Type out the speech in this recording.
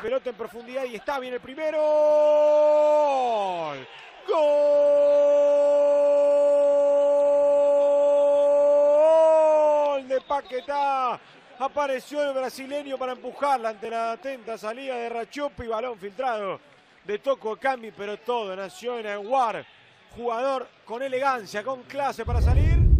Pelota en profundidad y está bien el primero. Gol de Paquetá. Apareció el brasileño para empujarla ante la atenta salida de Rachupi. Balón filtrado de Toco Cami, pero todo nació en Aguar. Jugador con elegancia, con clase para salir.